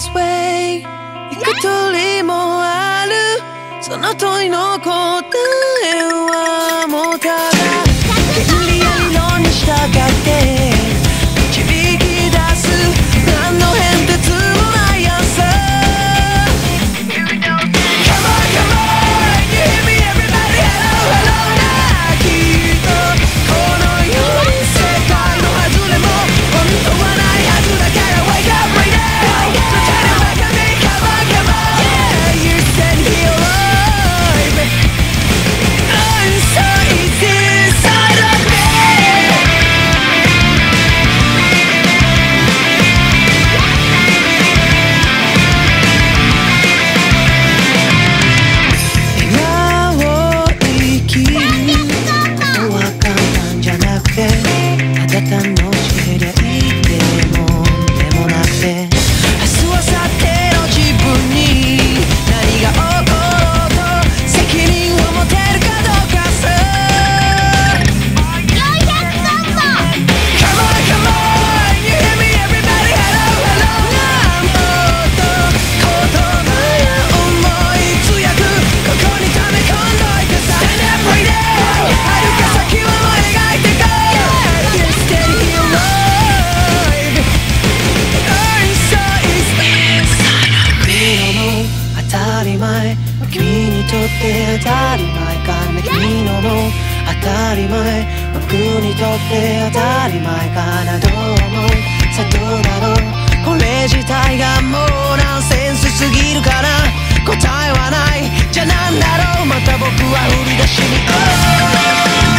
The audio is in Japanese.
this way. 通りもあるその問いの答えはもう旅前。君にとって当たり前かな。君のも当たり前。僕にとって当たり前かな。どう思うさどうだろうこれ自体がもうナンセンスすぎるから。答えはない。じゃあ何だろう。また僕は売り出しに、oh